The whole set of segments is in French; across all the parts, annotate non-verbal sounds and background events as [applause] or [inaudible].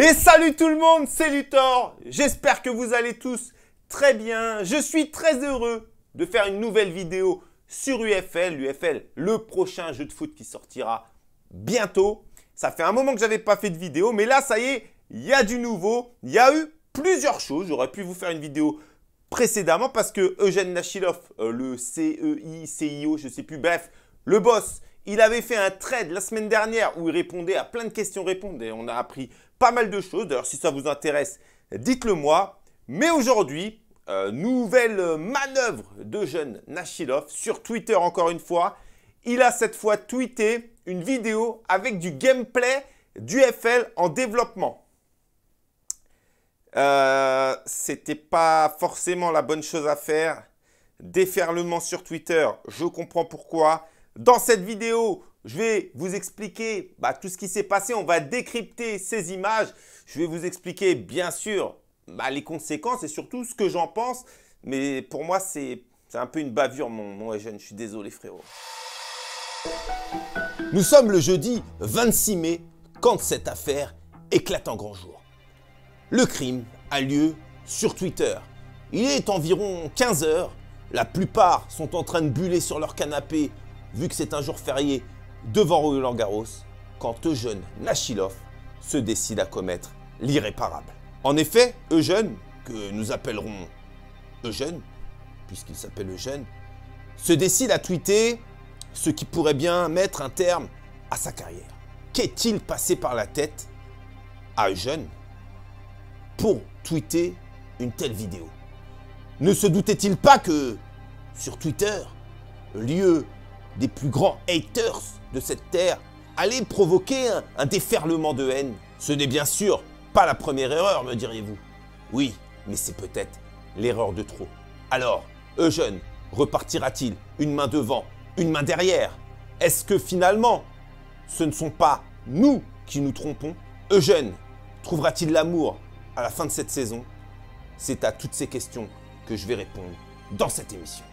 Et salut tout le monde, c'est Luthor. J'espère que vous allez tous très bien. Je suis très heureux de faire une nouvelle vidéo sur UFL. UFL, le prochain jeu de foot qui sortira bientôt. Ça fait un moment que je n'avais pas fait de vidéo, mais là, ça y est, il y a du nouveau. Il y a eu plusieurs choses. J'aurais pu vous faire une vidéo précédemment parce que Eugène Nachilov, euh, le CEI, CIO, je sais plus, bref, le boss, il avait fait un trade la semaine dernière où il répondait à plein de questions réponses et on a appris pas mal de choses. D'ailleurs, si ça vous intéresse, dites-le moi. Mais aujourd'hui, euh, nouvelle manœuvre de jeune Nachilov sur Twitter encore une fois. Il a cette fois tweeté une vidéo avec du gameplay du FL en développement. Euh, C'était pas forcément la bonne chose à faire. Déferlement sur Twitter, je comprends pourquoi. Dans cette vidéo, je vais vous expliquer bah, tout ce qui s'est passé. On va décrypter ces images. Je vais vous expliquer, bien sûr, bah, les conséquences et surtout ce que j'en pense. Mais pour moi, c'est un peu une bavure, mon, jeune. Je suis désolé, frérot. Nous sommes le jeudi 26 mai quand cette affaire éclate en grand jour. Le crime a lieu sur Twitter. Il est environ 15 heures. La plupart sont en train de buller sur leur canapé vu que c'est un jour férié devant Roland Garros quand Eugène Nachilov se décide à commettre l'irréparable. En effet, Eugène, que nous appellerons Eugène, puisqu'il s'appelle Eugène, se décide à tweeter ce qui pourrait bien mettre un terme à sa carrière. Qu'est-il passé par la tête à Eugène pour tweeter une telle vidéo? Ne se doutait-il pas que sur Twitter, lieu des plus grands haters de cette terre, allait provoquer un, déferlement de haine. Ce n'est bien sûr pas la première erreur, me diriez-vous. Oui, mais c'est peut-être l'erreur de trop. Alors, Eugène repartira-t-il une main devant, une main derrière? Est-ce que finalement, ce ne sont pas nous qui nous trompons? Eugène trouvera-t-il l'amour à la fin de cette saison? C'est à toutes ces questions que je vais répondre dans cette émission.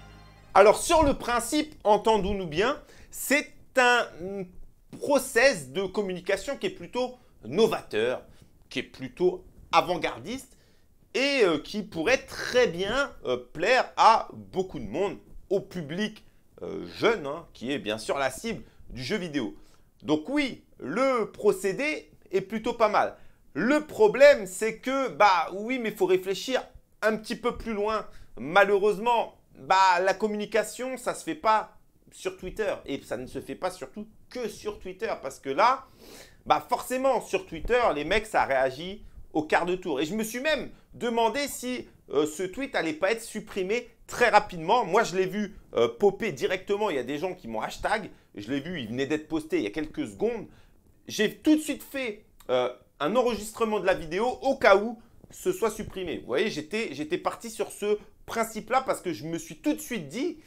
Alors sur le principe, entendons-nous bien, c'est un process de communication qui est plutôt novateur, qui est plutôt avant-gardiste et euh, qui pourrait très bien euh, plaire à beaucoup de monde, au public euh, jeune, hein, qui est bien sûr la cible du jeu vidéo. Donc oui, le procédé est plutôt pas mal. Le problème, c'est que, bah oui, mais il faut réfléchir un petit peu plus loin. Malheureusement, bah, la communication, ça se fait pas sur Twitter. Et ça ne se fait pas surtout que sur Twitter. Parce que là, bah forcément, sur Twitter, les mecs, ça réagit au quart de tour. Et je me suis même demandé si euh, ce tweet n'allait pas être supprimé très rapidement. Moi, je l'ai vu euh, popper directement. Il y a des gens qui m'ont hashtag. Je l'ai vu, il venait d'être posté il y a quelques secondes. J'ai tout de suite fait euh, un enregistrement de la vidéo au cas où ce soit supprimé. Vous voyez, j'étais parti sur ce principe-là parce que je me suis tout de suite dit,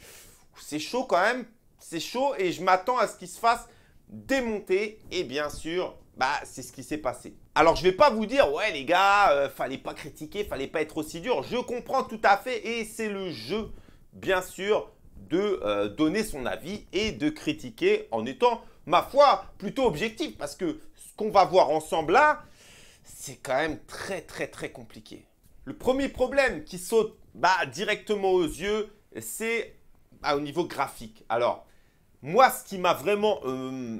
c'est chaud quand même, c'est chaud et je m'attends à ce qu'il se fasse démonter. Et bien sûr, bah, c'est ce qui s'est passé. Alors, je vais pas vous dire, ouais les gars, euh, fallait pas critiquer, fallait pas être aussi dur. Je comprends tout à fait et c'est le jeu, bien sûr, de euh, donner son avis et de critiquer en étant, ma foi, plutôt objectif. Parce que ce qu'on va voir ensemble là, c'est quand même très, très, très compliqué. Le premier problème qui saute bah, directement aux yeux, c'est bah, au niveau graphique. Alors, moi, ce qui m'a vraiment euh,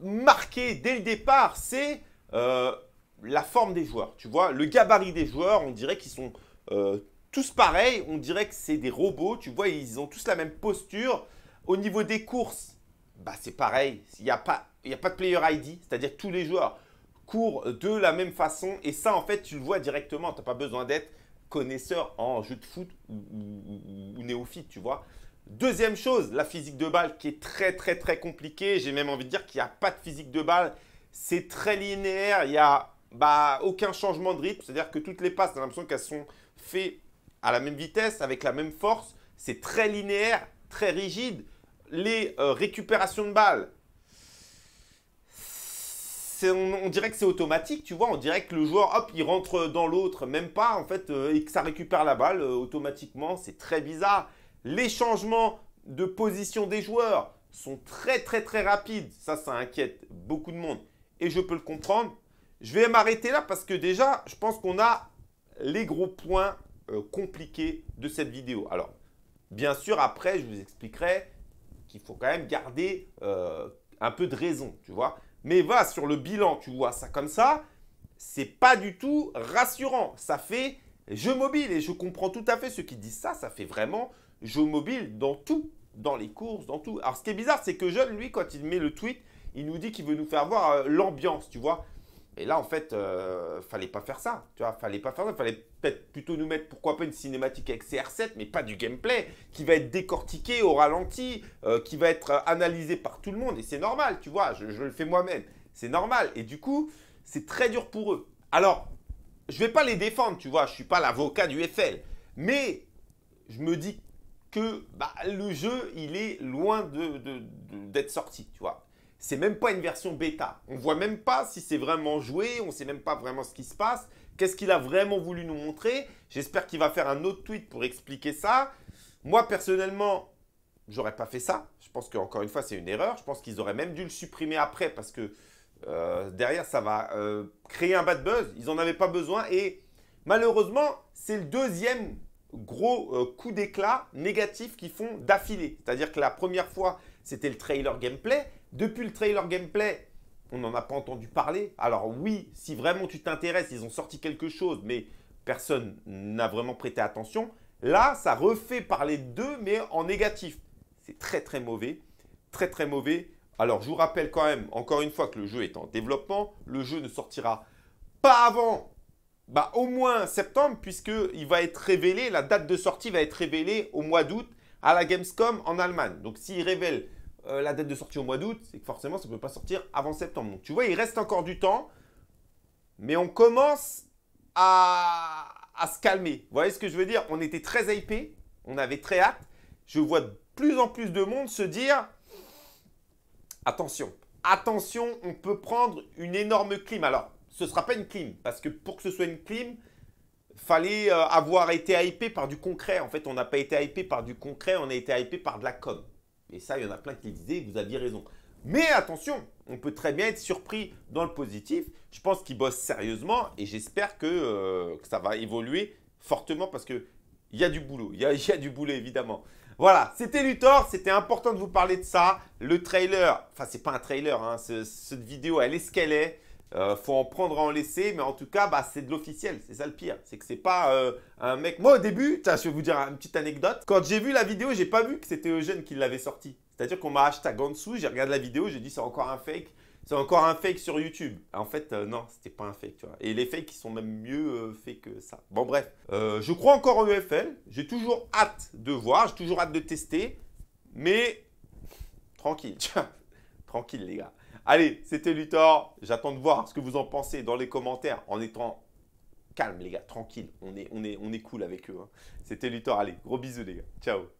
marqué dès le départ, c'est euh, la forme des joueurs. Tu vois, le gabarit des joueurs, on dirait qu'ils sont euh, tous pareils. On dirait que c'est des robots. Tu vois, ils ont tous la même posture. Au niveau des courses, bah, c'est pareil. Il n'y a, pas, a pas de player ID, c'est-à-dire tous les joueurs courent de la même façon. Et ça, en fait, tu le vois directement. Tu n'as pas besoin d'être connaisseur en jeu de foot ou, néophyte, tu vois. Deuxième chose, la physique de balle qui est très très très compliquée. J'ai même envie de dire qu'il n'y a pas de physique de balle. C'est très linéaire. Il n'y a bah, aucun changement de rythme. C'est-à-dire que toutes les passes, tu as l'impression qu'elles sont faites à la même vitesse, avec la même force. C'est très linéaire, très rigide. Les euh, récupérations de balles, on, dirait que c'est automatique, tu vois. On dirait que le joueur, hop, il rentre dans l'autre, même pas, en fait, euh, et que ça récupère la balle euh, automatiquement. C'est très bizarre. Les changements de position des joueurs sont très, très, très rapides. Ça, ça inquiète beaucoup de monde. Et je peux le comprendre. je vais m'arrêter là parce que déjà, je pense qu'on a les gros points euh, compliqués de cette vidéo. Alors, bien sûr, après, je vous expliquerai qu'il faut quand même garder un peu de raison, tu vois. Mais va sur le bilan, tu vois ça comme ça, c'est pas du tout rassurant. Ça fait jeu mobile et je comprends tout à fait ceux qui disent ça. Ça fait vraiment jeu mobile dans tout, dans les courses, dans tout. Alors, ce qui est bizarre, c'est que Jeune, lui, quand il met le tweet, il nous dit qu'il veut nous faire voir euh, l'ambiance, tu vois. Et là, en fait, euh, fallait pas faire ça. Tu vois, fallait pas faire ça. Fallait peut-être plutôt nous mettre, pourquoi pas, une cinématique avec CR7, mais pas du gameplay, qui va être décortiqué au ralenti, euh, qui va être analysé par tout le monde. Et c'est normal, tu vois, je, le fais moi-même. C'est normal. Et du coup, c'est très dur pour eux. Alors, je vais pas les défendre, tu vois, je suis pas l'avocat du FL. Mais je me dis que bah, le jeu, il est loin d'être de, sorti, tu vois c'est même pas une version bêta. On voit même pas si c'est vraiment joué, on sait même pas vraiment ce qui se passe. Qu'est-ce qu'il a vraiment voulu nous montrer? J'espère qu'il va faire un autre tweet pour expliquer ça. Moi, personnellement, j'aurais pas fait ça. Je pense qu'encore une fois, c'est une erreur. Je pense qu'ils auraient même dû le supprimer après parce que euh, derrière, ça va euh, créer un bad buzz. Ils n'en avaient pas besoin. Et malheureusement, c'est le deuxième gros euh, coup d'éclat négatif qu'ils font d'affilée. C'est-à-dire que la première fois, c'était le trailer gameplay. Depuis le trailer gameplay, on n'en a pas entendu parler. Alors oui, si vraiment tu t'intéresses, ils ont sorti quelque chose, mais personne n'a vraiment prêté attention. Là, ça refait parler d'eux, mais en négatif. C'est très très mauvais. Très très mauvais. Alors je vous rappelle quand même, encore une fois, que le jeu est en développement. Le jeu ne sortira pas avant bah, au moins septembre, puisqu'il va être révélé, la date de sortie va être révélée au mois d'août à la Gamescom en Allemagne. Donc s'il révèle euh, la date de sortie au mois d'août, c'est que forcément, ça ne peut pas sortir avant septembre. Donc, tu vois, il reste encore du temps, mais on commence à, se calmer. Vous voyez ce que je veux dire On était très hypé, on avait très hâte. Je vois de plus en plus de monde se dire attention, attention, on peut prendre une énorme clim. Alors, ce ne sera pas une clim, parce que pour que ce soit une clim, fallait euh, avoir été hypé par du concret. En fait, on n'a pas été hypé par du concret, on a été hypé par de la com. Et ça, il y en a plein qui disaient, vous aviez raison. Mais attention, on peut très bien être surpris dans le positif. Je pense qu'ils bossent sérieusement et j'espère que, euh, ça va évoluer fortement parce qu'il y a du boulot. Il y a, du boulot, évidemment. Voilà, c'était Luthor. C'était important de vous parler de ça. Le trailer, enfin, c'est pas un trailer. Hein, cette vidéo, elle est ce qu'elle est. Euh, faut en prendre en laisser, mais en tout cas, bah, c'est de l'officiel. C'est ça le pire. C'est que c'est pas euh, un mec. Moi, au début, je vais vous dire une petite anecdote. Quand j'ai vu la vidéo, j'ai pas vu que c'était Eugène qui l'avait sorti. C'est-à-dire qu'on m'a hashtag en dessous, j'ai regardé la vidéo, j'ai dit c'est encore un fake. C'est encore un fake sur YouTube. En fait, euh, non, c'était pas un fake, tu vois. Et les fakes, ils sont même mieux faits que ça. Bon, bref. je crois encore en EFL. J'ai toujours hâte de voir, j'ai toujours hâte de tester. Mais tranquille, [laughs] tranquille, les gars. Allez, c'était Luthor. J'attends de voir ce que vous en pensez dans les commentaires en étant calme, les gars, tranquille. On est, on est, on est cool avec eux. Hein. C'était Luthor. Allez, gros bisous, les gars. Ciao.